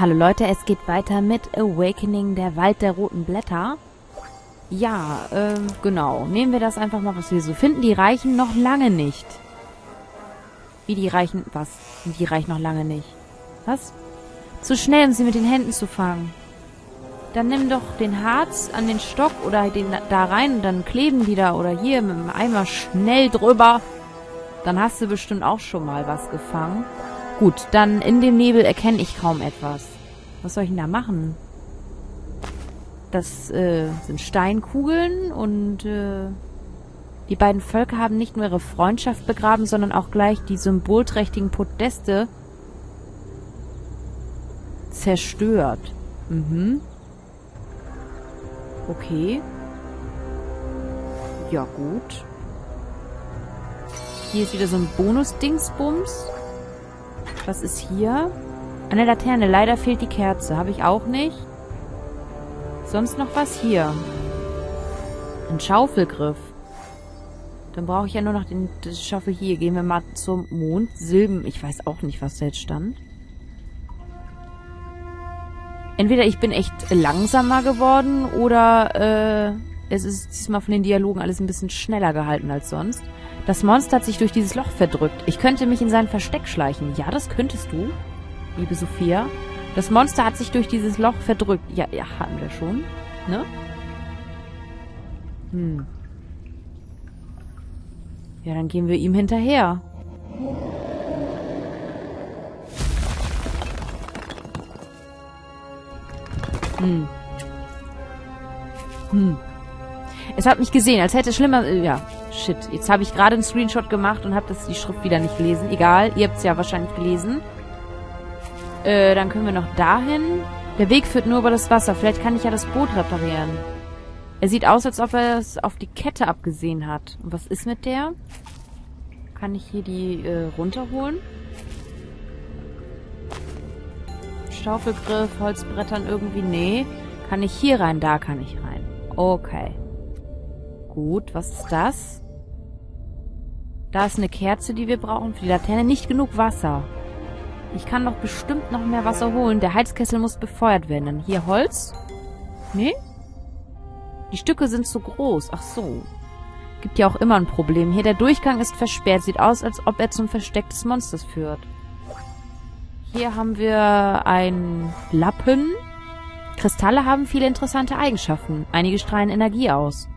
Hallo Leute, es geht weiter mit Awakening, der Wald der roten Blätter. Ja, ähm, genau. Nehmen wir das einfach mal, was wir so finden. Die reichen noch lange nicht. Wie die reichen... Was? Die reichen noch lange nicht. Was? Zu schnell, um sie mit den Händen zu fangen. Dann nimm doch den Harz an den Stock oder den da rein und dann kleben die da oder hier mit dem Eimer schnell drüber. Dann hast du bestimmt auch schon mal was gefangen. Gut, dann in dem Nebel erkenne ich kaum etwas. Was soll ich denn da machen? Das äh, sind Steinkugeln und äh, die beiden Völker haben nicht nur ihre Freundschaft begraben, sondern auch gleich die symbolträchtigen Podeste zerstört. Mhm. Okay. Ja, gut. Hier ist wieder so ein Bonus-Dingsbums. Was ist hier? Eine Laterne. Leider fehlt die Kerze. Habe ich auch nicht. Sonst noch was hier? Ein Schaufelgriff. Dann brauche ich ja nur noch den Schaufel hier. Gehen wir mal zum Mond. Silben. Ich weiß auch nicht, was da jetzt stand. Entweder ich bin echt langsamer geworden oder äh, es ist diesmal von den Dialogen alles ein bisschen schneller gehalten als sonst. Das Monster hat sich durch dieses Loch verdrückt. Ich könnte mich in sein Versteck schleichen. Ja, das könntest du, liebe Sophia. Das Monster hat sich durch dieses Loch verdrückt. Ja, ja, hatten wir schon, ne? Hm. Ja, dann gehen wir ihm hinterher. Hm. Hm. Es hat mich gesehen, als hätte es schlimmer... Äh, ja, shit. Jetzt habe ich gerade einen Screenshot gemacht und habe die Schrift wieder nicht gelesen. Egal, ihr habt es ja wahrscheinlich gelesen. Äh, dann können wir noch dahin. Der Weg führt nur über das Wasser. Vielleicht kann ich ja das Boot reparieren. Er sieht aus, als ob er es auf die Kette abgesehen hat. Und was ist mit der? Kann ich hier die äh, runterholen? Schaufelgriff, Holzbrettern irgendwie? Nee. Kann ich hier rein? Da kann ich rein. Okay. Gut, was ist das? Da ist eine Kerze, die wir brauchen für die Laterne. Nicht genug Wasser. Ich kann doch bestimmt noch mehr Wasser holen. Der Heizkessel muss befeuert werden. Dann hier Holz? Nee? Die Stücke sind zu groß. Ach so. Gibt ja auch immer ein Problem. Hier, der Durchgang ist versperrt. Sieht aus, als ob er zum Versteck des Monsters führt. Hier haben wir ein Lappen. Kristalle haben viele interessante Eigenschaften. Einige strahlen Energie aus.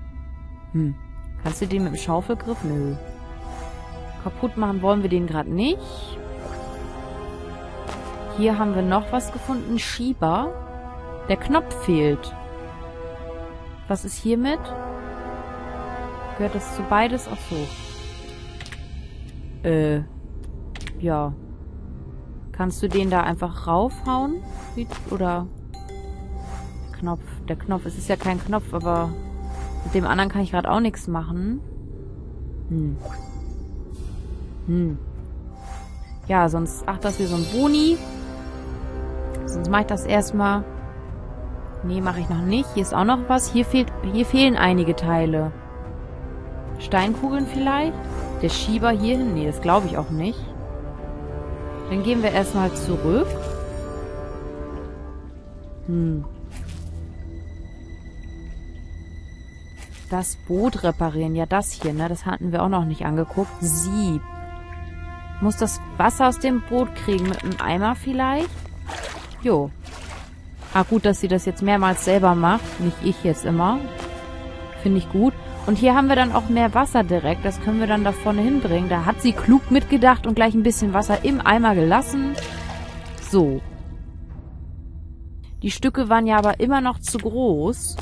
Hm. Kannst du den mit dem Schaufelgriff? Nö. Kaputt machen wollen wir den gerade nicht. Hier haben wir noch was gefunden. Schieber. Der Knopf fehlt. Was ist hiermit? Gehört das zu beides? Ach so. Äh. Ja. Kannst du den da einfach raufhauen? Oder? Knopf. Der Knopf. Es ist ja kein Knopf, aber mit dem anderen kann ich gerade auch nichts machen. Hm. Hm. Ja, sonst... Ach, das ist hier so ein Boni. Sonst mache ich das erstmal... Nee, mache ich noch nicht. Hier ist auch noch was. Hier, fehlt, hier fehlen einige Teile. Steinkugeln vielleicht? Der Schieber hierhin? Nee, das glaube ich auch nicht. Dann gehen wir erstmal zurück. Hm. Das Boot reparieren. Ja, das hier, ne? Das hatten wir auch noch nicht angeguckt. Sieb. Muss das Wasser aus dem Boot kriegen. Mit einem Eimer vielleicht? Jo. Ah, gut, dass sie das jetzt mehrmals selber macht. Nicht ich jetzt immer. Finde ich gut. Und hier haben wir dann auch mehr Wasser direkt. Das können wir dann da vorne hinbringen. Da hat sie klug mitgedacht und gleich ein bisschen Wasser im Eimer gelassen. So. Die Stücke waren ja aber immer noch zu groß.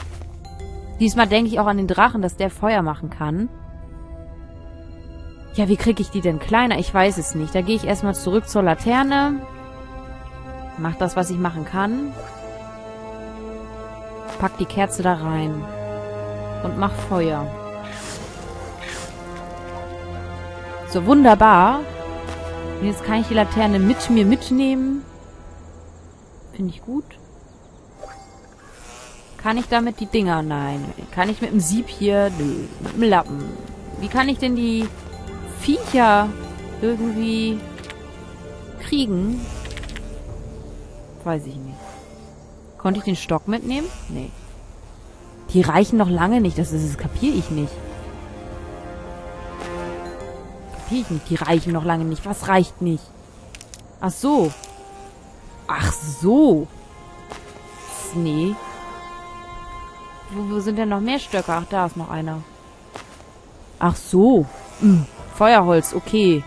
Diesmal denke ich auch an den Drachen, dass der Feuer machen kann. Ja, wie kriege ich die denn kleiner? Ich weiß es nicht. Da gehe ich erstmal zurück zur Laterne. Mach das, was ich machen kann. Pack die Kerze da rein und mach Feuer. So, wunderbar. Und jetzt kann ich die Laterne mit mir mitnehmen. Finde ich gut. Kann ich damit die Dinger? Nein. Kann ich mit dem Sieb hier? Nö. Mit dem Lappen. Wie kann ich denn die Viecher irgendwie kriegen? Weiß ich nicht. Konnte ich den Stock mitnehmen? Nee. Die reichen noch lange nicht. Das, das kapiere ich nicht. Kapiere ich nicht. Die reichen noch lange nicht. Was reicht nicht? Ach so. Ach so. Nee. Wo, wo sind denn noch mehr Stöcke? Ach, da ist noch einer. Ach so. Hm. Feuerholz, okay.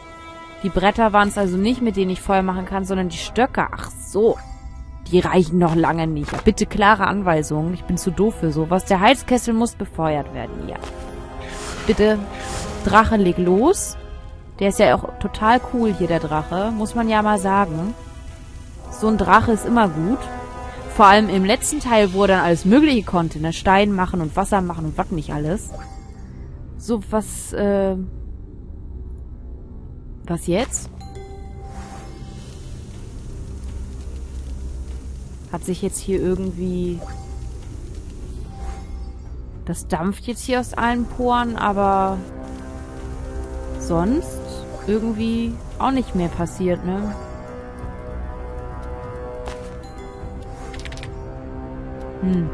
Die Bretter waren es also nicht, mit denen ich Feuer machen kann, sondern die Stöcke. Ach so. Die reichen noch lange nicht. Bitte klare Anweisungen. Ich bin zu doof für sowas. Der Heizkessel muss befeuert werden. Ja. Bitte, Drache, leg los. Der ist ja auch total cool hier, der Drache. Muss man ja mal sagen. So ein Drache ist immer gut. Vor allem im letzten Teil, wo er dann alles Mögliche konnte. Ne? Stein machen und Wasser machen und was nicht alles. So, was, äh... Was jetzt? Hat sich jetzt hier irgendwie... Das dampft jetzt hier aus allen Poren, aber... Sonst irgendwie auch nicht mehr passiert, ne? Hm.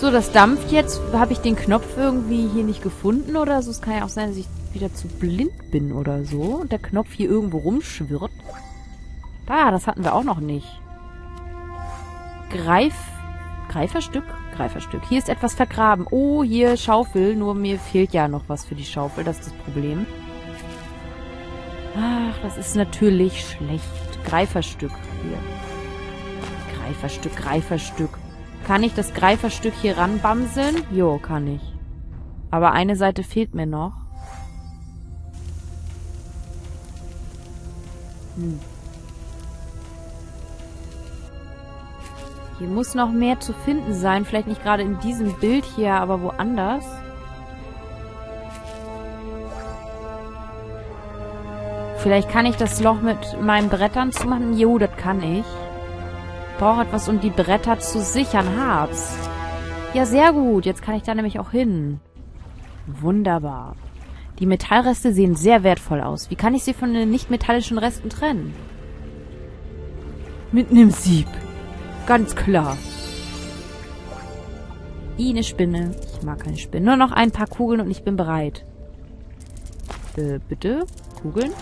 So, das dampft jetzt. Habe ich den Knopf irgendwie hier nicht gefunden oder so? Es kann ja auch sein, dass ich wieder zu blind bin oder so. Und der Knopf hier irgendwo rumschwirrt. Da, das hatten wir auch noch nicht. Greif... Greiferstück? Greiferstück. Hier ist etwas vergraben. Oh, hier Schaufel. Nur mir fehlt ja noch was für die Schaufel. Das ist das Problem. Ach, das ist natürlich schlecht. Greiferstück hier. Greiferstück, Greiferstück. Kann ich das Greiferstück hier ranbamseln? Jo, kann ich. Aber eine Seite fehlt mir noch. Hm. Hier muss noch mehr zu finden sein. Vielleicht nicht gerade in diesem Bild hier, aber woanders. Vielleicht kann ich das Loch mit meinen Brettern zumachen. Jo, das kann ich. Brauche etwas, um die Bretter zu sichern. Harz. Ja, sehr gut. Jetzt kann ich da nämlich auch hin. Wunderbar. Die Metallreste sehen sehr wertvoll aus. Wie kann ich sie von den nicht-metallischen Resten trennen? Mit einem Sieb. Ganz klar. I, eine Spinne. Ich mag keine Spinne. Nur noch ein paar Kugeln und ich bin bereit. Äh, bitte? Kugeln?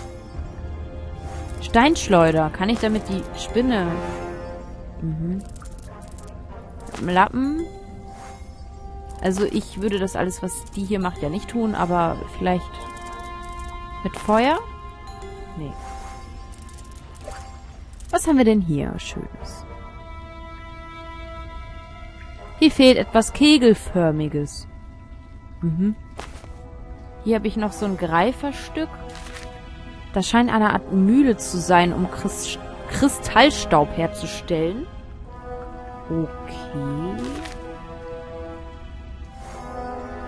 Steinschleuder. Kann ich damit die Spinne... Mhm. Lappen. Also ich würde das alles, was die hier macht, ja nicht tun, aber vielleicht mit Feuer? Nee. Was haben wir denn hier Schönes? Hier fehlt etwas Kegelförmiges. Mhm. Hier habe ich noch so ein Greiferstück. Das scheint eine Art Mühle zu sein, um Christ Kristallstaub herzustellen. Okay.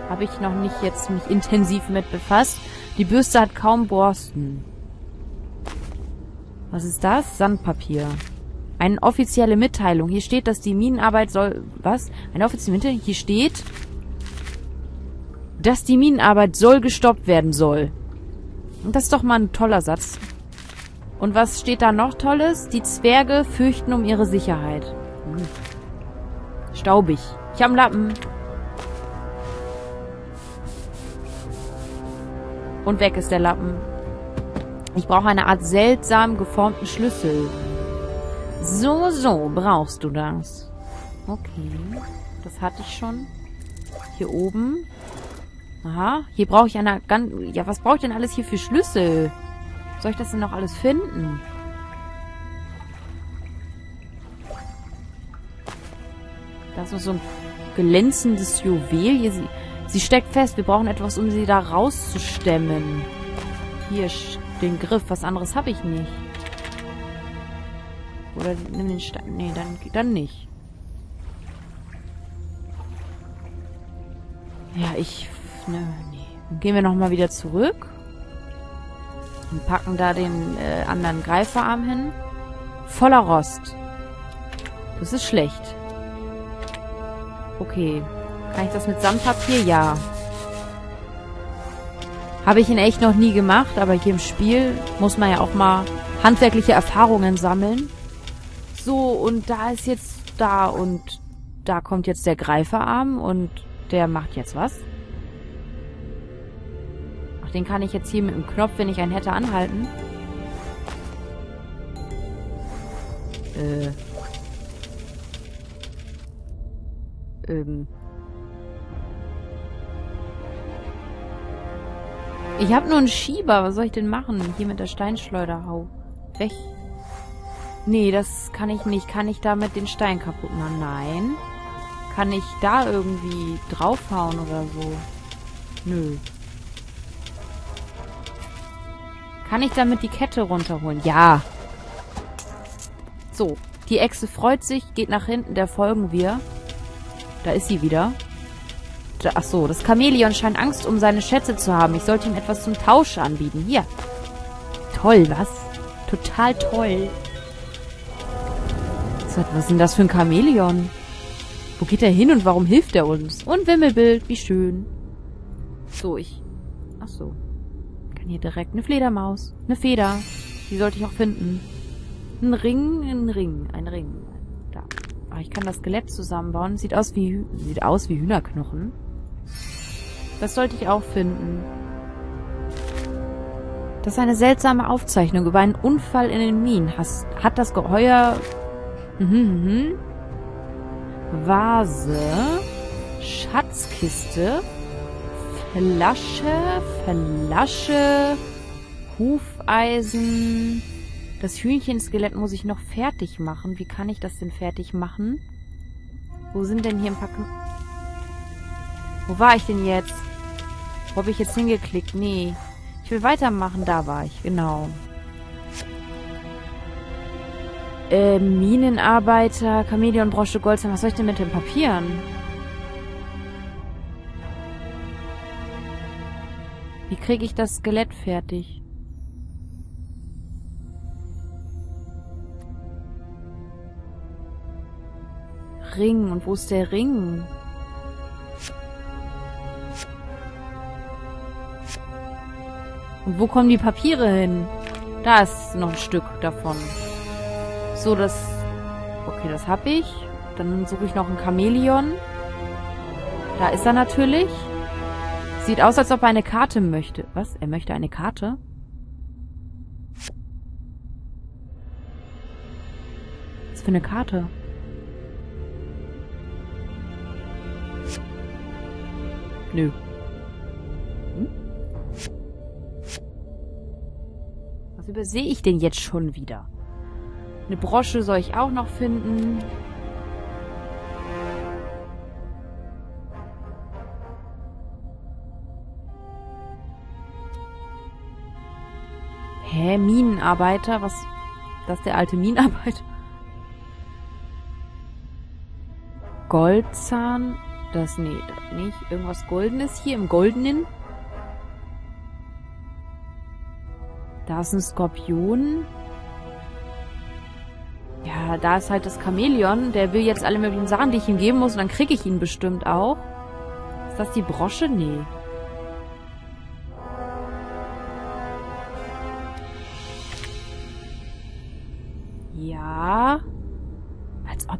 Habe ich noch nicht jetzt mich intensiv mit befasst. Die Bürste hat kaum Borsten. Was ist das? Sandpapier. Eine offizielle Mitteilung. Hier steht, dass die Minenarbeit soll... Was? Eine offizielle Mitteilung? Hier steht, dass die Minenarbeit soll gestoppt werden soll. Das ist doch mal ein toller Satz. Und was steht da noch Tolles? Die Zwerge fürchten um ihre Sicherheit. Hm. Staubig. Ich habe einen Lappen. Und weg ist der Lappen. Ich brauche eine Art seltsam geformten Schlüssel. So, so, brauchst du das. Okay. Das hatte ich schon. Hier oben. Aha. Hier brauche ich eine ganz... Ja, was brauche ich denn alles hier für Schlüssel? Soll ich das denn noch alles finden? Da ist so ein glänzendes Juwel. Hier, sie, sie steckt fest. Wir brauchen etwas, um sie da rauszustemmen. Hier, den Griff. Was anderes habe ich nicht. Oder nimm den Stein. Nee, dann, dann nicht. Ja, ich... Ne, nee. Gehen wir nochmal wieder zurück. Und packen da den äh, anderen Greiferarm hin. Voller Rost. Das ist schlecht. Okay. Kann ich das mit Sandpapier? Ja. Habe ich in echt noch nie gemacht, aber hier im Spiel muss man ja auch mal handwerkliche Erfahrungen sammeln. So, und da ist jetzt da und da kommt jetzt der Greiferarm und der macht jetzt was. Ach, den kann ich jetzt hier mit dem Knopf, wenn ich einen hätte, anhalten. Äh. Ähm. Ich habe nur einen Schieber. Was soll ich denn machen? Hier mit der Steinschleuder. Hau. Weg. Nee, das kann ich nicht. Kann ich damit den Stein kaputt machen? Nein. Kann ich da irgendwie draufhauen oder so? Nö. Kann ich damit die Kette runterholen? Ja. So. Die Echse freut sich, geht nach hinten, der folgen wir. Da ist sie wieder. Ach so, das Chamäleon scheint Angst, um seine Schätze zu haben. Ich sollte ihm etwas zum Tausch anbieten. Hier. Toll, was? Total toll. Was ist denn das für ein Chamäleon? Wo geht er hin und warum hilft er uns? Und Wimmelbild, wie schön. So, ich... Ach so. Kann hier direkt eine Fledermaus. Eine Feder. Die sollte ich auch finden. Ein Ring, ein Ring, ein Ring. Da. Aber ich kann das Skelett zusammenbauen. Sieht aus wie, sieht aus wie Hühnerknochen. Das sollte ich auch finden. Das ist eine seltsame Aufzeichnung über einen Unfall in den Minen. Has, hat das Geheuer Mhm, mhm. Vase. Schatzkiste. Flasche. Flasche. Hufeisen. Das Hühnchenskelett muss ich noch fertig machen. Wie kann ich das denn fertig machen? Wo sind denn hier ein paar... Kn Wo war ich denn jetzt? Wo habe ich jetzt hingeklickt? Nee. Ich will weitermachen. Da war ich. Genau. Äh, Minenarbeiter, Chamäleonbrosche, Goldzahn. Was soll ich denn mit den Papieren? Kriege ich das Skelett fertig? Ring. Und wo ist der Ring? Und wo kommen die Papiere hin? Da ist noch ein Stück davon. So, das... Okay, das habe ich. Dann suche ich noch ein Chamäleon. Da ist er natürlich. Sieht aus, als ob er eine Karte möchte. Was? Er möchte eine Karte? Was für eine Karte? Nö. Hm? Was übersehe ich denn jetzt schon wieder? Eine Brosche soll ich auch noch finden. Hä? Minenarbeiter? Was? Das ist der alte Minenarbeiter? Goldzahn? Das, nee, das nicht. Irgendwas Goldenes hier im Goldenen. Da ist ein Skorpion. Ja, da ist halt das Chamäleon. Der will jetzt alle möglichen Sachen, die ich ihm geben muss. Und dann kriege ich ihn bestimmt auch. Ist das die Brosche? Nee.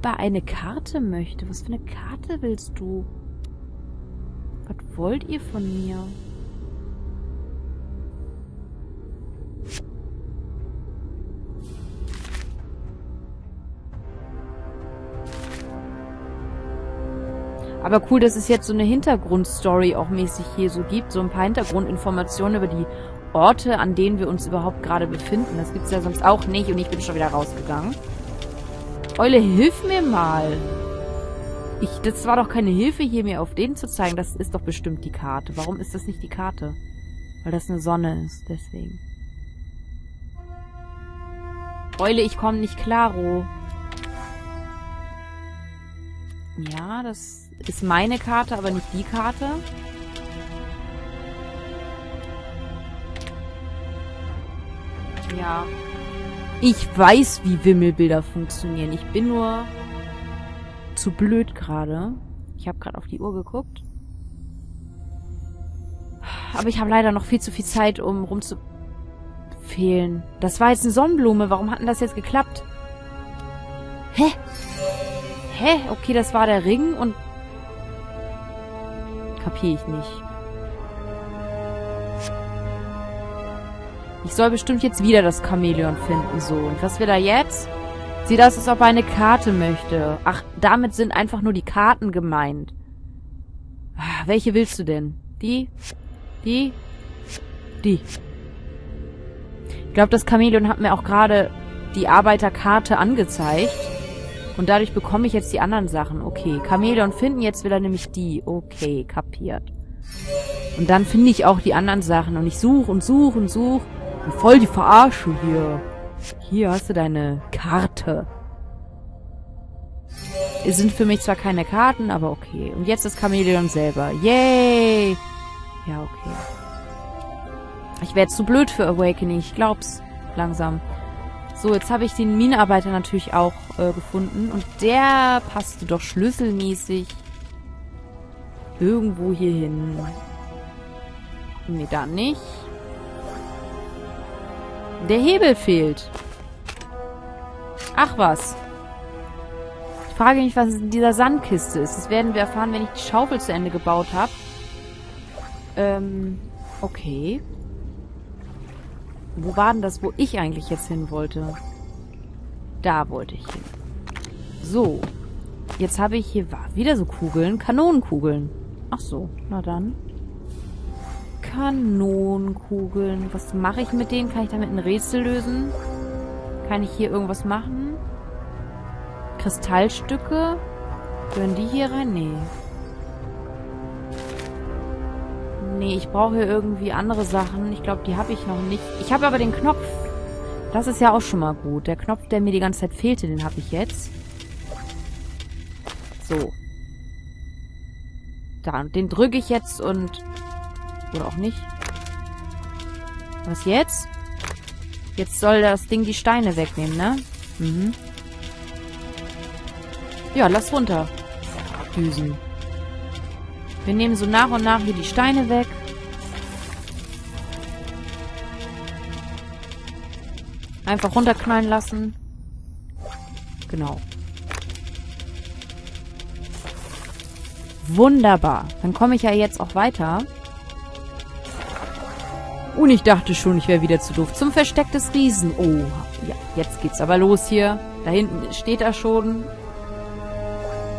Als ob er eine Karte möchte. Was für eine Karte willst du? Was wollt ihr von mir? Aber cool, dass es jetzt so eine Hintergrundstory auch mäßig hier so gibt. So ein paar Hintergrundinformationen über die Orte, an denen wir uns überhaupt gerade befinden. Das gibt's ja sonst auch nicht und ich bin schon wieder rausgegangen. Eule, hilf mir mal. Ich, das war doch keine Hilfe, hier mir auf den zu zeigen. Das ist doch bestimmt die Karte. Warum ist das nicht die Karte? Weil das eine Sonne ist, deswegen. Eule, ich komme nicht klaro. Ja, das ist meine Karte, aber nicht die Karte. Ja. Ich weiß, wie Wimmelbilder funktionieren. Ich bin nur zu blöd gerade. Ich habe gerade auf die Uhr geguckt. Aber ich habe leider noch viel zu viel Zeit, um rumzu fehlen. Das war jetzt eine Sonnenblume. Warum hat denn das jetzt geklappt? Hä? Hä? Okay, das war der Ring und... Kapier ich nicht. Ich soll bestimmt jetzt wieder das Chamäleon finden, so. Und was will er jetzt? Sieht aus, als ob er eine Karte möchte. Ach, damit sind einfach nur die Karten gemeint. Ah, welche willst du denn? Die? Die? Die. Ich glaube, das Chamäleon hat mir auch gerade die Arbeiterkarte angezeigt. Und dadurch bekomme ich jetzt die anderen Sachen. Okay, Chamäleon finden, jetzt will er nämlich die. Okay, kapiert. Und dann finde ich auch die anderen Sachen. Und ich suche und suche und suche. Voll die Verarsche hier. Hier hast du deine Karte. Es sind für mich zwar keine Karten, aber okay. Und jetzt das Chamäleon selber. Yay! Ja, okay. Ich jetzt zu blöd für Awakening. Ich glaub's. Langsam. So, jetzt habe ich den Minenarbeiter natürlich auch äh, gefunden. Und der passte doch schlüsselmäßig irgendwo hier hin. Nee, da nicht. Der Hebel fehlt. Ach was. Ich frage mich, was in dieser Sandkiste ist. Das werden wir erfahren, wenn ich die Schaufel zu Ende gebaut habe. Ähm, okay. Wo war denn das, wo ich eigentlich jetzt hin wollte? Da wollte ich hin. So. Jetzt habe ich hier wieder so Kugeln. Kanonenkugeln. Ach so, na dann. Kanonenkugeln. Was mache ich mit denen? Kann ich damit ein Rätsel lösen? Kann ich hier irgendwas machen? Kristallstücke? Gehören die hier rein? Nee. Nee, ich brauche hier irgendwie andere Sachen. Ich glaube, die habe ich noch nicht. Ich habe aber den Knopf. Das ist ja auch schon mal gut. Der Knopf, der mir die ganze Zeit fehlte, den habe ich jetzt. So. Da, den drücke ich jetzt und... Oder auch nicht. Was jetzt? Jetzt soll das Ding die Steine wegnehmen, ne? Mhm. Ja, lass runter. Düsen. Wir nehmen so nach und nach hier die Steine weg. Einfach runterknallen lassen. Genau. Wunderbar. Dann komme ich ja jetzt auch weiter. Und ich dachte schon, ich wäre wieder zu doof. Zum Versteck des Riesen. Oh, ja, jetzt geht's aber los hier. Da hinten steht er schon.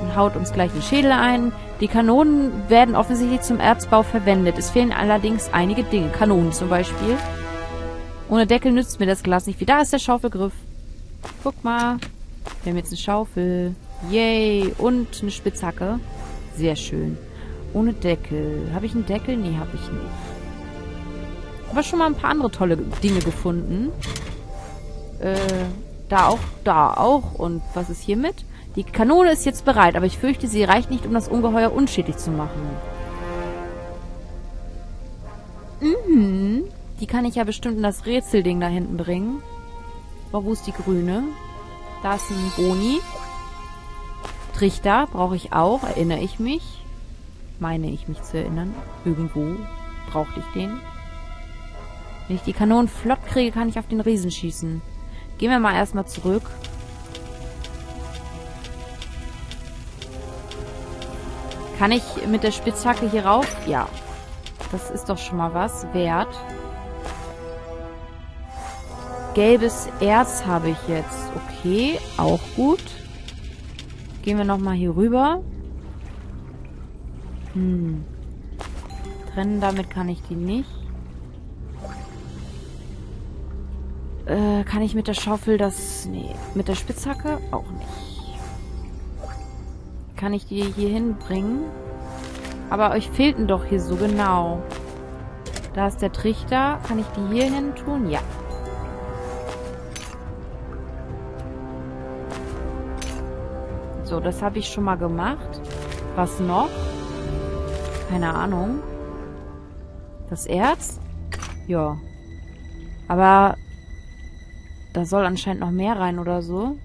Und haut uns gleich den Schädel ein. Die Kanonen werden offensichtlich zum Erzbau verwendet. Es fehlen allerdings einige Dinge. Kanonen zum Beispiel. Ohne Deckel nützt mir das Glas nicht viel. Da ist der Schaufelgriff. Guck mal. Wir haben jetzt eine Schaufel. Yay. Und eine Spitzhacke. Sehr schön. Ohne Deckel. Habe ich einen Deckel? Nee, habe ich nicht. Aber schon mal ein paar andere tolle Dinge gefunden. Äh, da auch, da auch. Und was ist hiermit? Die Kanone ist jetzt bereit, aber ich fürchte, sie reicht nicht, um das Ungeheuer unschädlich zu machen. Mhm. Die kann ich ja bestimmt in das Rätselding da hinten bringen. Aber wo ist die grüne? Da ist ein Boni. Trichter brauche ich auch, erinnere ich mich. Meine ich mich zu erinnern. Irgendwo brauchte ich den. Wenn ich die Kanonen flott kriege, kann ich auf den Riesen schießen. Gehen wir mal erstmal zurück. Kann ich mit der Spitzhacke hier rauf? Ja. Das ist doch schon mal was wert. Gelbes Erz habe ich jetzt. Okay, auch gut. Gehen wir nochmal hier rüber. Hm. Trennen damit kann ich die nicht. Äh, kann ich mit der Schaufel das... Nee, mit der Spitzhacke auch nicht. Kann ich die hier hinbringen? Aber euch fehlten doch hier so genau. Da ist der Trichter. Kann ich die hier hin tun? Ja. So, das habe ich schon mal gemacht. Was noch? Keine Ahnung. Das Erz? Ja. Aber da soll anscheinend noch mehr rein oder so.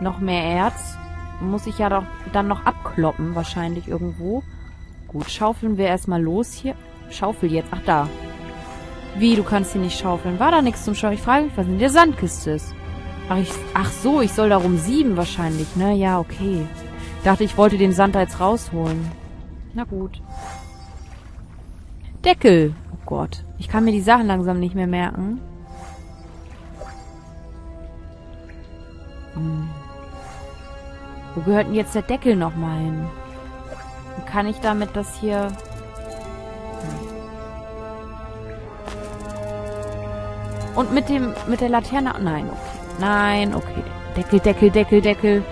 Noch mehr Erz. Muss ich ja doch dann noch abkloppen, wahrscheinlich irgendwo. Gut, schaufeln wir erstmal los hier. Schaufel jetzt. Ach, da. Wie, du kannst hier nicht schaufeln? War da nichts zum Schaufeln? Ich frage mich, was in der Sandkiste ist. Ach, ich, ach so, ich soll darum sieben wahrscheinlich, ne? Ja, okay. Dachte, ich wollte den Sand da jetzt rausholen. Na gut. Deckel. Oh Gott. Ich kann mir die Sachen langsam nicht mehr merken. Wo gehört denn jetzt der Deckel nochmal hin? Und kann ich damit das hier... Und mit dem, mit der Laterne... Nein, okay. Nein, okay. Deckel, Deckel, Deckel, Deckel.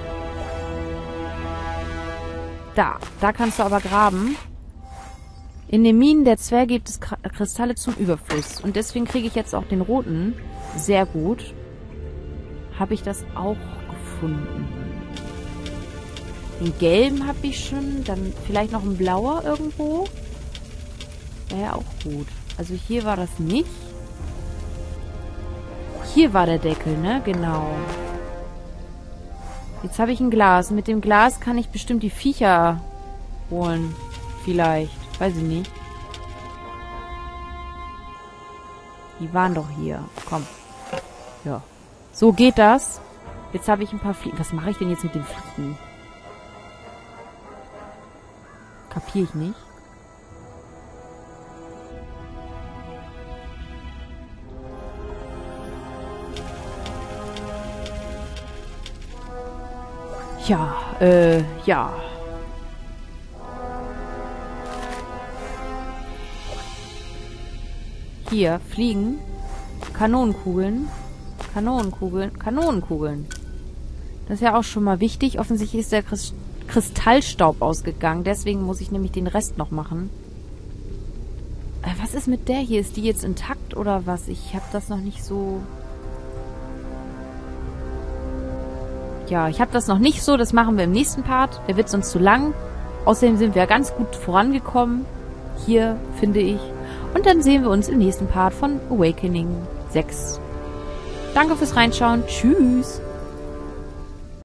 Da. Da kannst du aber graben. In den Minen der Zwerge gibt es Kristalle zum Überfluss. Und deswegen kriege ich jetzt auch den roten. Sehr gut. Habe ich das auch gefunden. Den gelben habe ich schon. Dann vielleicht noch ein blauer irgendwo. Wäre auch gut. Also hier war das nicht. Hier war der Deckel, ne? Genau. Jetzt habe ich ein Glas. Mit dem Glas kann ich bestimmt die Viecher holen. Vielleicht. Weiß ich nicht. Die waren doch hier. Komm. Ja. So geht das. Jetzt habe ich ein paar Fliegen. Was mache ich denn jetzt mit den Fliegen? Kapiere ich nicht. Ja, äh, ja. Hier, fliegen. Kanonenkugeln. Kanonenkugeln. Kanonenkugeln. Das ist ja auch schon mal wichtig. Offensichtlich ist der Kristallstaub ausgegangen. Deswegen muss ich nämlich den Rest noch machen. Äh, was ist mit der hier? Ist die jetzt intakt oder was? Ich habe das noch nicht so... Ja, ich habe das noch nicht so. Das machen wir im nächsten Part. Der wird sonst zu lang. Außerdem sind wir ganz gut vorangekommen. Hier, finde ich. Und dann sehen wir uns im nächsten Part von Awakening 6. Danke fürs Reinschauen. Tschüss.